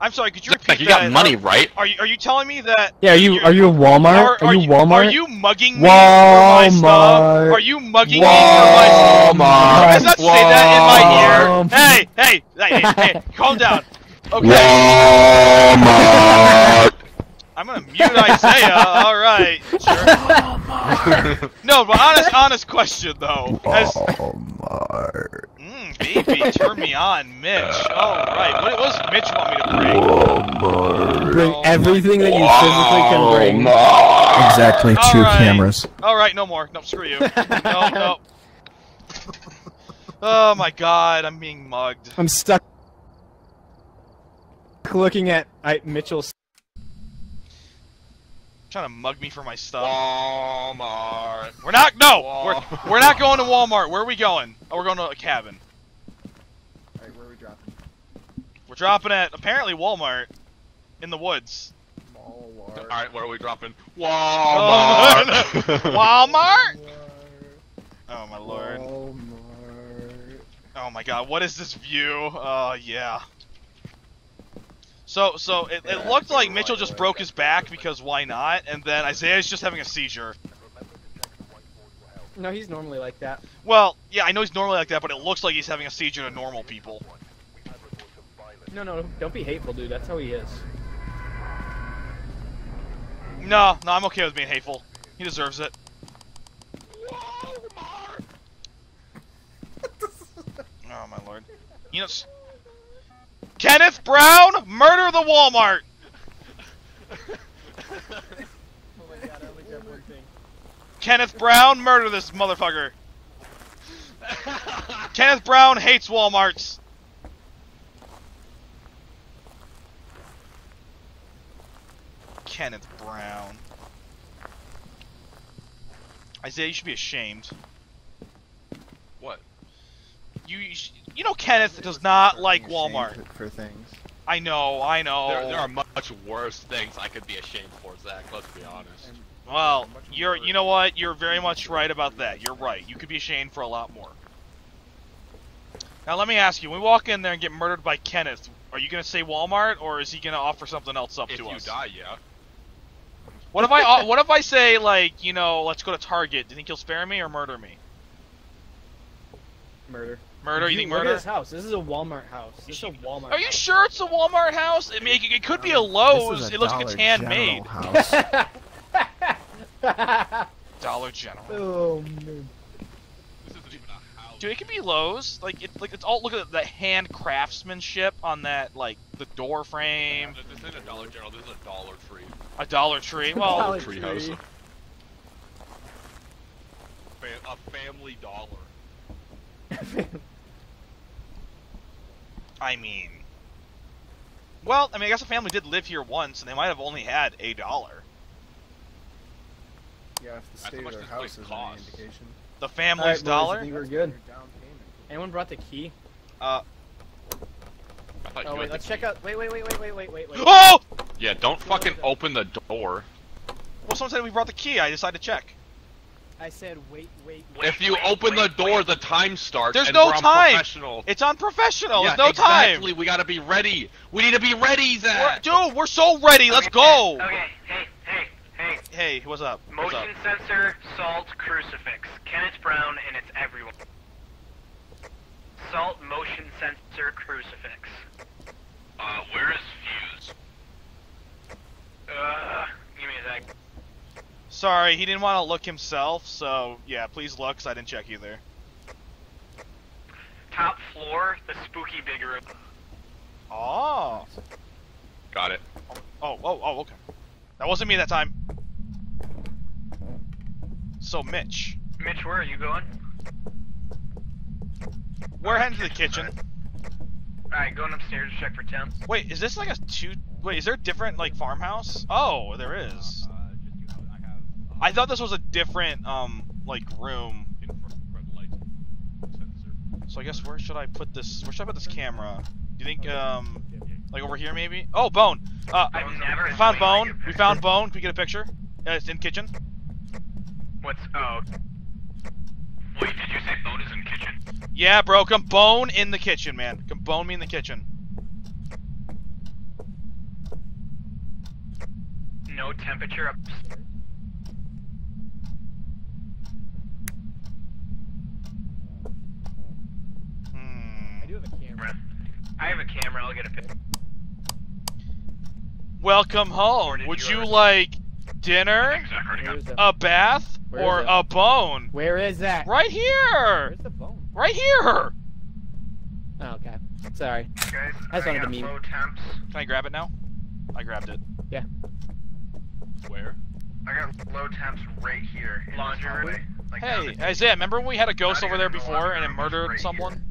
I'm sorry. Could you Zach, repeat you that? got money, right? Are you are you telling me that? Yeah, are you you're- are you a Walmart? Are, Are, you you Walmart? Are you mugging me for my stuff? Walmart. Are you mugging me for my stuff? Walmart. Does not say that in my Walmart. ear. Hey, hey, hey, hey, hey, calm down. Okay, Walmart. I'm gonna mute Isaiah. All right, sure. No, but honest, honest question though. As, Walmart. Mm, baby, turn me on, Mitch. All right, what, what does Mitch want me to bring? Bring Oh everything that you physically can bring. Exactly All two right. cameras. All right, no more. No, screw you. No, no. Oh my God, I'm being mugged. I'm stuck looking at I, Mitchell's. trying to mug me for my stuff. Walmart. We're not. No, Wal- we're we're not going to Walmart. Where are we going? Oh, we're going to a cabin. Alright, where are we dropping? We're dropping at apparently Walmart in the woods. Walmart. Alright, where are we dropping? Oh, Walmart. Walmart. Walmart? Oh my lord. Walmart. Oh my god, what is this view? Oh yeah. So so it, it looked like Mitchell just broke his back because why not? And then Isaiah's just having a seizure. No, he's normally like that. Well, yeah, I know he's normally like that, but it looks like he's having a seizure to normal people. No, no, don't be hateful, dude. That's how he is. No, no, I'm okay with being hateful. He deserves it. Oh my lord. You know, Kenneth Brown, murder the Walmart. Kenneth Brown, murder this motherfucker. Kenneth Brown hates Walmarts. Kenneth Brown. Isaiah, you should be ashamed. What? You, you, sh- you know Kenneth does not like Walmart. For things. I know, I know. There, there are much worse things I could be ashamed for, Zach. Let's be honest. Well, you're, you know what? You're very much right about that. You're right. You could be ashamed for a lot more. Now let me ask you: When we walk in there and get murdered by Kenneth, are you gonna say Walmart, or is he gonna offer something else up If to you us? die, yeah. What if I, uh, what if I say like, you know, let's go to Target? Do you think he'll spare me or murder me? Murder. Murder? You think Look at murder? this house. This is a Walmart house. This is a Walmart. Are you house. sure it's a Walmart house? I mean, it, it could be a uh, Lowe's. a It looks like it's handmade. House. Dollar General. oh man. This isn't even a house. Dude, it could be Lowe's. Like it, like it's all. Look at the hand craftsmanship on that, like the door frame. This isn't a Dollar General. This is a Dollar Tree. A Dollar Tree. Well, Dollar Tree Tree. house. Fa- a family dollar. I mean, well, I mean, I guess the family did live here once, and they might have only had a dollar. Yeah, if the state of their house place is any indication. The family's Alright, boys, I dollar. think we're good. Your down payment. Anyone brought the key? Uh, I thought Oh you wait, had let's the check key. out. Wait, wait, wait, wait, wait, wait, wait, wait. oh! Yeah, don't fucking open the door. Well, someone said we brought the key. I decided to check. I said wait, wait, wait. If you open the door, the time starts. There's and no we're time. Professional. It's unprofessional. yeah, There's no exactly. We gotta be ready. We need to be ready, time. We're, dude, we're so ready. Let's go. Okay, hey, hey, hey. Hey, what's up? What's Motion up? sensor, salt, crucifix. Kenneth Brown, and it's everyone. Salt, motion sensor, crucifix. Uh, where is Fuse? Uh, give me a sec. Sorry, he didn't want to look himself, so yeah, please look, 'cause I didn't check either. Top floor, the spooky big room. Oh. Got it. Oh, oh, oh, okay. That wasn't me that time. So, Mitch, Mitch, where are you going? we're heading to the kitchen. Alright, going upstairs to check for Tim. Wait, is this like a two? Wait, is there a different like farmhouse? Oh, there is. I thought this was a different um like room. So I guess where should I put this? Where should I put this camera? Do you think um like over here maybe? Oh, Bone. Uh, I've never we found Bone. We found Bone. Can we get a picture? Yeah, it's in kitchen. What's, oh. Wait, did you say Bone is in kitchen? Yeah, bro. Come Bone in the kitchen, man. Come Bone me in the kitchen. No temperature upstairs. Hmm. I do have a camera. I have a camera. I'll get a pic. Welcome home. Would you yours? like dinner, Zach already got Where's the, a bath, Where or a bone? where is that? Right here. Where's the bone? Right here. Oh, okay. Sorry. Guys, I just wanted to meet- temps. Can I grab it now? I grabbed it. Where? I got low temps right here. In Laundry room? Like Hey, the- Isaiah, remember when we had a ghost over there even in the before and it murdered right someone?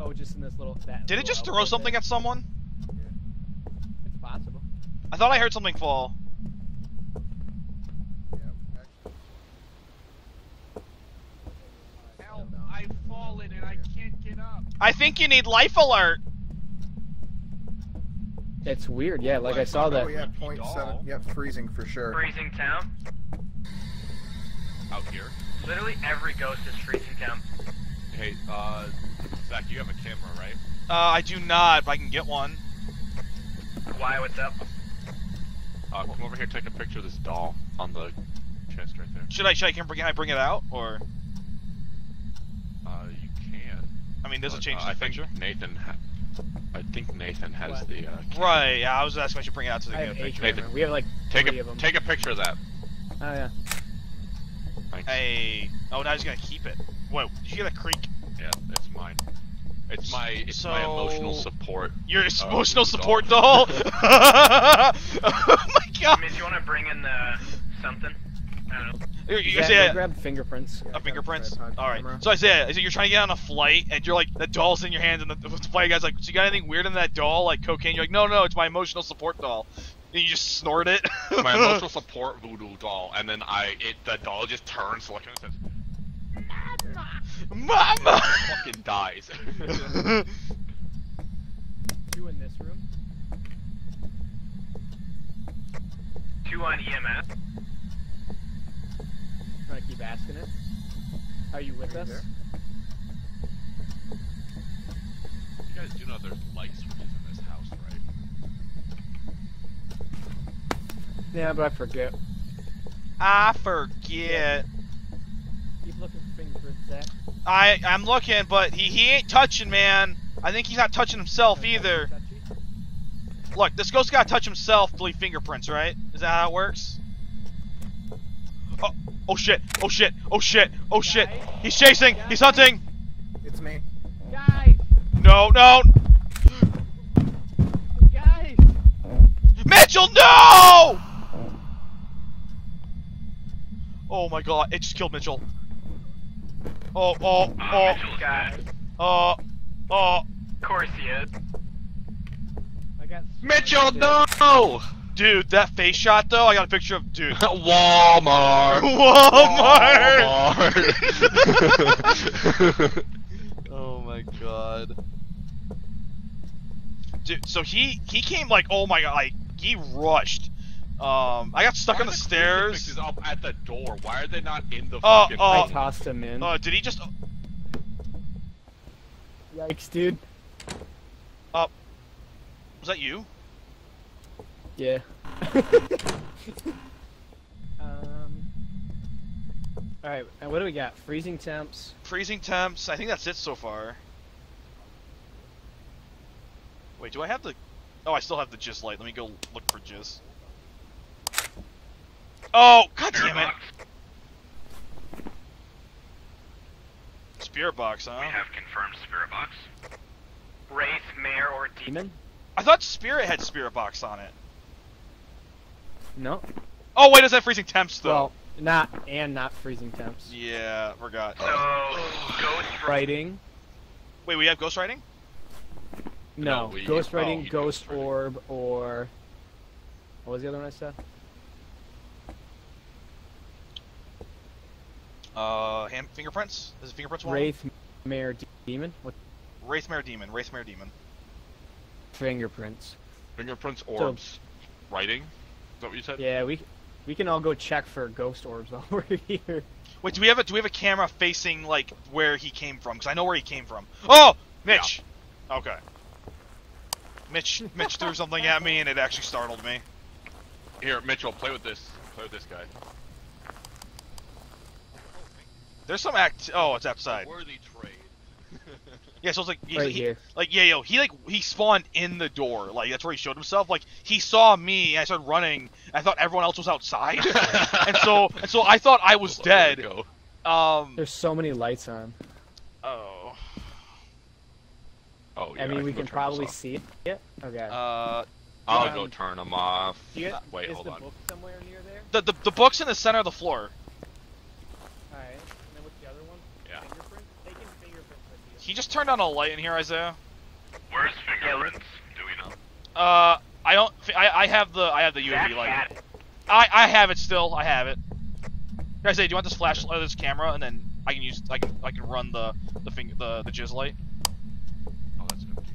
Oh, just in this little. That Did it just throw something there? at someone? It's possible. I thought I heard something fall. Help! I've fallen and I can't get up. I think you need life alert. It's weird. Yeah, like I saw that. Oh yeah, point seven. Yep, freezing for sure. Freezing town. Out here. Literally every ghost is freezing town. Hey, uh, Zach, you have a camera, right? Uh, I do not, but I can get one. Why? What's up? Uh, come over here, take a picture of this doll on the chest right there. Should I? Should I? Can, bring- can I bring it out, or Uh, you can. I mean, does it but, change uh, the I think? Nathan. Ha- I think Nathan has What? the. Uh. Right. Yeah, I was asking if I should bring it out to I the have a picture. camera. We have like Take three a of them. take a picture of that. Oh yeah. Thanks. Hey. Oh, now he's gonna keep it. Whoa! Did you hear that creak? Yeah, it's mine. It's my it's my emotional support. Your Oh, emotional support doll. oh my god! Miss, you want to bring in the something? I don't know. You- you- Zach, Isaiah, go grab fingerprints. a fingerprints. tripod All right. camera. So Isaiah, Isaiah, you're trying to get on a flight, and you're like the doll's in your hands, and the, the flight guy's like, "So you got anything weird in that doll, like cocaine?" You're like, "No, no, it's my emotional support doll." And you just snort it. my emotional support voodoo doll, and then I it the doll just turns like and says, Mama. Mama, fucking dies. Two in this room. Two on EMF. I'm gonna keep asking it. Are you with Are you us? there? you guys do know there's light switches in this house, right? Yeah, but I forget. I forget. Keep looking for fingerprints, Zach. I I'm looking, but he he ain't touching, man. I think he's not touching himself Touchy, either. touchy? Look, this ghost gotta touch himself to leave fingerprints, right? Is that how it works? Oh, oh shit! Oh shit! Oh shit! Oh shit! Guys? He's chasing! He's hunting! It's me. Guys! No, no! Guys! Mitchell, no! Oh my god, it just killed Mitchell. Oh, oh, oh, Mitchell's oh, oh. Of course he is. I got Mitchell, no! Dude, that face shot though, I got a picture of dude. Walmart. Walmart! Walmart. oh my god. Dude, so he he came like oh my god, like he rushed. Um, I got stuck Why on the are stairs. crucifixes up at the door. Why are they not in the Oh, fucking? oh. I tossed him in. Uh, did he just? Yikes, dude. Up. Was that you? Yeah. um. Alright, and what do we got? Freezing temps. Freezing temps. I think that's it so far. Wait, do I have the? Oh, I still have the Jizz light. Let me go look for Jizz. Oh, god damn it! Spirit box, huh? We have confirmed spirit box. Wraith, Mare, or Demon. Demon? I thought Spirit had Spirit box on it. No. Oh wait, is that freezing temps though? Well, not and not freezing temps. yeah, forgot. So, Ghost Writing. Wait, we have ghostwriting? No. No, we- ghost oh, writing, you ghost ghost writing. orb, or what was the other one I said? Uh, hand fingerprints. Is it fingerprints one? Wraith, Mare, Demon. What Wraithmare demon. Wraithmare demon. fingerprints? Fingerprints, orbs, writing. Is that what you said? Yeah, we we can all go check for ghost orbs while we're here. Wait, do we have a do we have a camera facing like where he came from? Because I know where he came from. Oh, Mitch. Okay. Mitch Mitch threw something at me and it actually startled me. Here, Mitchell, play with this. Play with this guy. There's some act. Oh, it's outside. Worthy trade. Yeah, so it's like he's, Right he, here. like yeah, yo, he like he spawned in the door. Like that's where he showed himself. Like he saw me, and I started running. I thought everyone else was outside, and so and so I thought I was There dead. Go. Um. There's so many lights on. Oh. Oh, yeah, I mean, we go can probably see it. Yeah. Okay. Uh. I'll um, go turn them off. Get, Wait, hold the on. book somewhere near there? The, the the book's in the center of the floor. All right. And then what's the other one? Yeah. Fingerprints. Taking with you. He just turned on a light in here, Isaiah. Where's fingerprints? Do we know? Uh, I don't. I I have the I have the UV light. I I have it still. I have it. Say, do you want this flashlight, or this camera, and then I can use I can I can run the the finger the the jizz light. Oh, that's empty.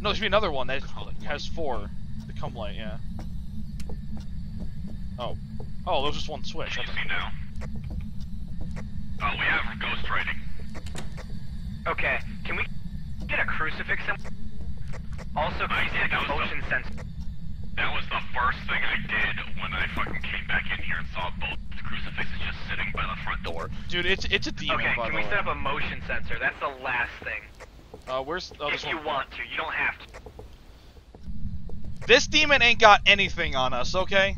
No, there should be another one that has four. The come light, yeah. Oh, oh, there's just one switch. What do you see now? Oh, we have ghost writing. Okay, can we get a crucifix? In? Also, can we get a motion sensor? That was the first thing I did when I fucking came back in here and saw both crucifixes just sitting by the front door. Dude, it's it's a demon. Okay, can we set up a motion sensor? That's the last thing. Uh, where's oh, this if you one? want to, you don't have to. This demon ain't got anything on us, okay?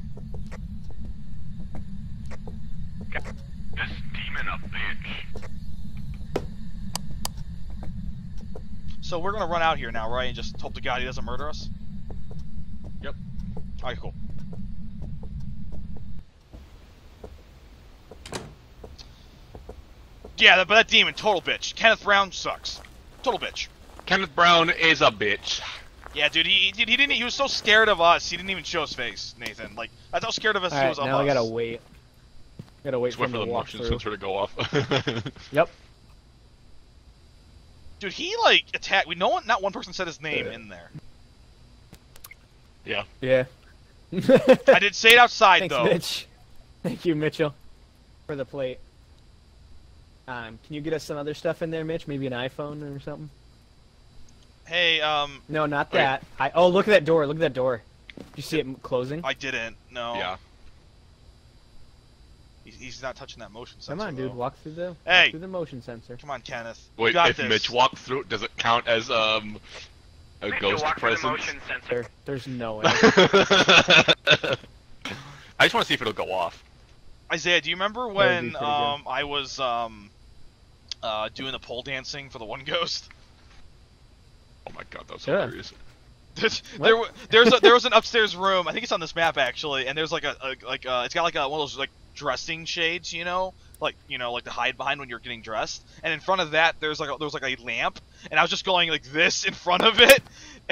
This demon a bitch. So we're gonna run out here now, right? And just hope to God he doesn't murder us. Yep. Alright, cool. Yeah, that- but that demon, total bitch. Kenneth Brown sucks. Total bitch. Kenneth Brown is a bitch. Yeah, dude, he, he, he didn't. He was so scared of us. He didn't even show his face, Nathan. Like that's how scared of us All he right. was of Now us. I gotta wait. Gotta wait Just for wait for to the walk motion through. sensor to go off. Yep. Dude, he like attacked. We no one, not one person said his name Yeah. in there. yeah. Yeah. I did say it outside Thanks, though. Mitch. Thank you, Mitchell, for the plate. Um, can you get us some other stuff in there, Mitch? Maybe an iPhone or something? Hey, um, No, not Wait. that. I oh, look at that door. Look at that door. Did you see it m- closing? I didn't. No. Yeah. He's, he's not touching that motion sensor. Come on, dude. though. Walk through the Hey. walk through the motion sensor. Come on, Kenneth. Wait, you got if this. Mitch walked through, does it count as um a Mitch, ghost walk through the motion sensor. There, there's no way. I just want to see if it'll go off. Isaiah, do you remember when pretty good. um I was um uh doing the pole dancing for the one ghost? Oh my god, that was Yeah. hilarious. There's, there, wa- there's a, there was an upstairs room. I think it's on this map actually, and there's like a, a like uh, it's got like a, one of those like dressing shades, you know, like you know, like to hide behind when you're getting dressed. And in front of that, there's like a, there was like a lamp, and I was just going like this in front of it.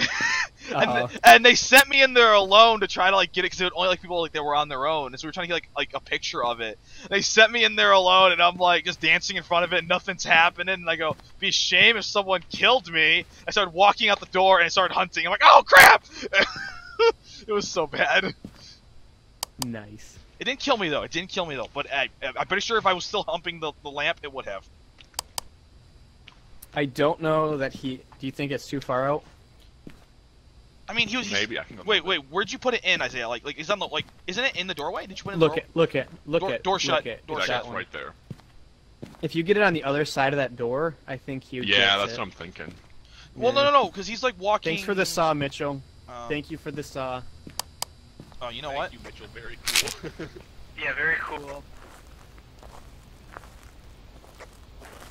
and, th- and they sent me in there alone to try to like get it because it would only like people like that were on their own, and so we were trying to get like like a picture of it. They sent me in there alone, and I'm like just dancing in front of it, and nothing's happening. And I go, be a shame if someone killed me. I started walking out the door and I started hunting. I'm like, oh crap! it was so bad. nice. It didn't kill me though. It didn't kill me though. But I, I'm pretty sure if I was still humping the, the lamp, it would have. I don't know that he. Do you think it's too far out? I mean, he was. Maybe I can go. Wait, wait. Where'd you put it in, Isaiah? Like, like is on the like? Isn't it in the doorway? Did you put it in Look the at, look at, look Door- at, door look shut, at, door shut. that That's right there. If you get it on the other side of that door, I think he. Yeah, gets that's it. what I'm thinking. Well, no, no, no, because he's like walking. Thanks for the saw, Mitchell. Um, Thank you for the saw. Oh, you know Thank what? you, Mitchell. Very cool. Yeah, very cool.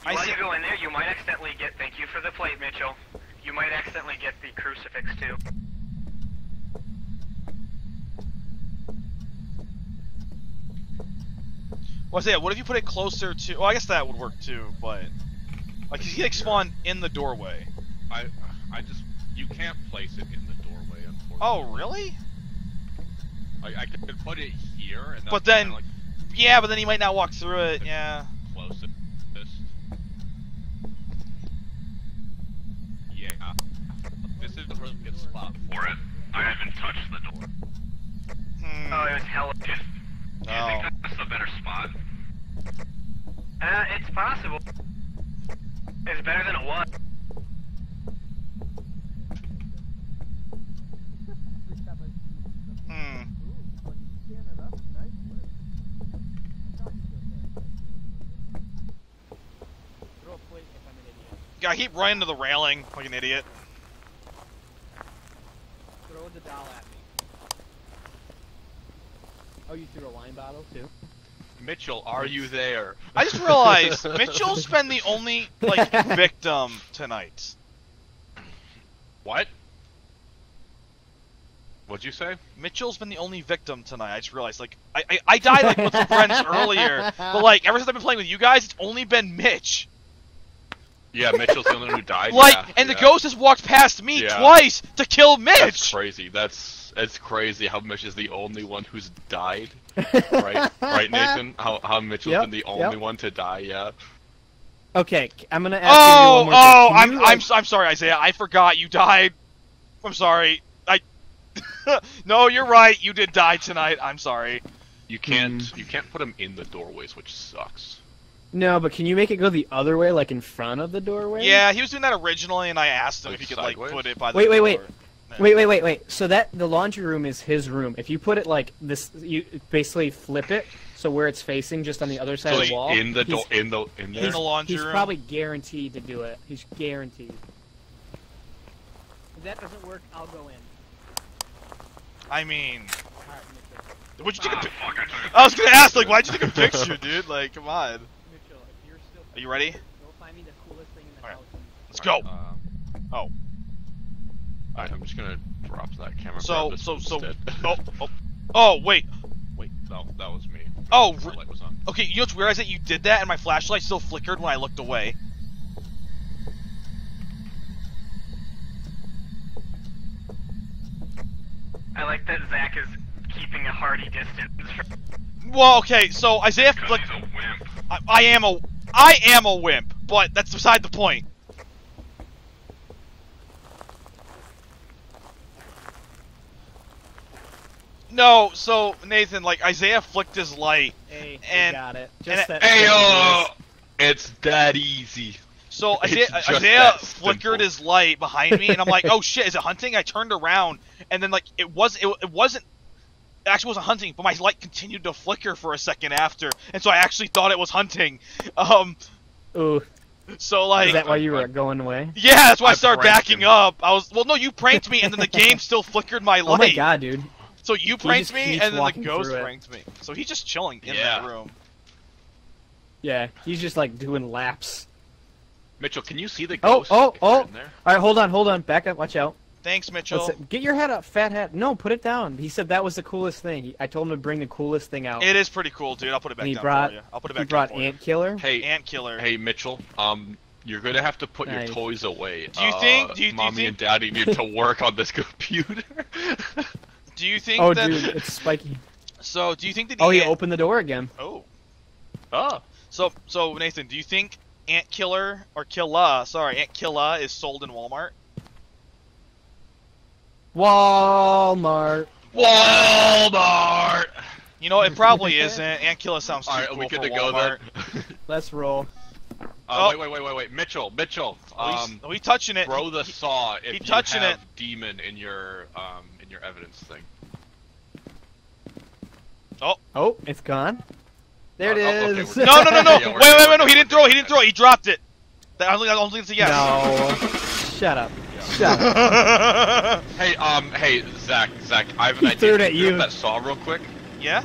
I While see- you go in there, you might accidentally get. Thank you for the plate, Mitchell. You might accidentally get the crucifix too. Well, Isaiah, what if you put it closer to? Well, I guess that would work too, but like he like spawned in the doorway. I I just you can't place it in the doorway, unfortunately. Oh, really? Like, I could put it here, and But that's kinda then- like Yeah, but then he might not walk through it. Yeah. closest. Yeah. This is a really good spot for it. I haven't touched the door. Hmm. Oh, it was hella. Do you Oh. think that's a better spot? Uh, it's possible. It's better than it was. I keep running to the railing like an idiot. Throw the doll at me. Oh, you threw a wine bottle too? Mitchell, are you there? I just realized Mitchell's been the only like victim tonight. What? What'd you say? Mitchell's been the only victim tonight. I just realized, like, I I, I died like with some friends earlier, but like ever since I've been playing with you guys, it's only been Mitch. Yeah, Mitchell's the only one who died. Like, yeah, and the ghost has walked past me Yeah. twice to kill Mitch. That's crazy. That's it's crazy how Mitch is the only one who's died. Right, right, Nathan. How how Mitchell's Yep, been the only yep. one to die. Yeah. Okay, I'm gonna ask you one more oh, thing. Can I'm, you, I'm, like- s- I'm sorry, Isaiah. I forgot you died. I'm sorry. I. no, you're right. You did die tonight. I'm sorry. You can't Hmm. you can't put him in the doorways, which sucks. No, but can you make it go the other way, like in front of the doorway? Yeah, he was doing that originally, and I asked him Like if he could like put it by the Wait, wait, wait. door. Wait, wait, wait, wait. So that the laundry room is his room. If you put it like this, you basically flip it so where it's facing, just on the other side So of the wall. in the door, in the in there. In the laundry He's room. He's probably guaranteed to do it. He's guaranteed. If that doesn't work, I'll go in. I mean, Alright, Mitchell. would you take a Ah, I took a I was gonna ask, like, why'd you take a picture, dude? Like, come on. Mitchell, if you're still Are you ready? go find me the coolest thing in the Alright. house. Let's go. Um, Oh. Alright, I'm just gonna drop that camera. So, so, so. Oh, oh, oh, wait. Wait, no, that was me. Oh, My light was on. okay. You know what's weird? Is that you did that, and my flashlight still flickered when I looked away. I like that Zach is keeping a hardy distance from Well, okay. So Isaiah, like, a wimp. I, I am a, I am a wimp, but that's beside the point. No, so Nathan, like Isaiah flicked his light, Hey, And- got it. Just it- that. Hey simple. yo, it's that easy. So It's Isaiah, Isaiah flickered his light behind me, and I'm like, "Oh shit, is it hunting?" I turned around, and then like it was, it, it wasn't, it actually wasn't hunting, but my light continued to flicker for a second after, and so I actually thought it was hunting. Um, Ooh, so like, is that why you were going away? yeah, that's why I, I started backing him. up. I was, well, no, you pranked me, and then the game still flickered my light. Oh my god, dude. So you pranked me, and then the ghost through pranked me. So he's just chilling in Yeah. that room. Yeah, he's just like doing laps. Mitchell, can you see the Oh, ghost? oh, if you're oh. in there? All right, hold on, hold on. Back up. Watch out. Thanks, Mitchell. What's? Get your head up, fat hat. No, put it down. He said that was the coolest thing. I told him to bring the coolest thing out. It is pretty cool, dude. I'll put it back and he down brought for you. I'll put it back he back brought down for you. ant killer. Hey, Ant killer. hey, Mitchell. Um, you're gonna have to put Nice. your toys away. Do you Uh, think- do you- do you mommy think- and daddy need to work on this computer? Do you think Oh, that? dude, it's spiky. So, do you think that? The Oh, he ant- opened the door again. Oh. oh, So, so Nathan, do you think Ant Killer or Killa, sorry, Ant Killa is sold in Walmart? Walmart. Walmart. You know, it probably isn't. Ant Killa sounds too All right, are cool we good for to go Walmart. then? Let's roll. Uh, Oh. Wait, wait, wait, wait, wait, Mitchell, Mitchell. He's, Um, oh, he touching it. throw the He- saw if he you touching have it. demon in your um in your evidence thing. Oh, oh, it's gone. There it Uh, oh, okay, No, no, no, no! Yeah, wait, wait, wait, no! He didn't throw it. He didn't throw it. He dropped it. I don't think. I don't think it's a yes. No. Shut up. Shut up. Hey, um, hey, Zach, Zach, I have an He idea. threw it Can at you that saw real quick? yeah.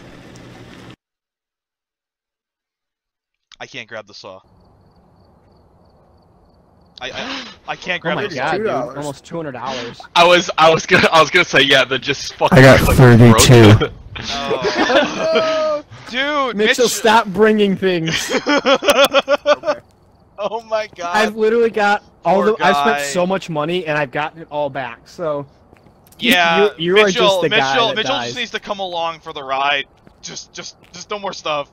I can't grab the saw. I I, I can't grab Oh grab my the god, saw. dude. $2. Almost two hundred dollars. I was, I was gonna, I was gonna say, yeah, then just fucking. I got like, 32. throw. Oh. Dude, Mitchell, Mitch- stop bringing things. Okay. Oh my god. I've literally got all Poor the. I've spent so much money and I've gotten it all back. So Yeah, you, you are Mitchell, just the Mitchell, guy that Mitchell dies. just needs to come along for the ride. Just, just, just no more stuff.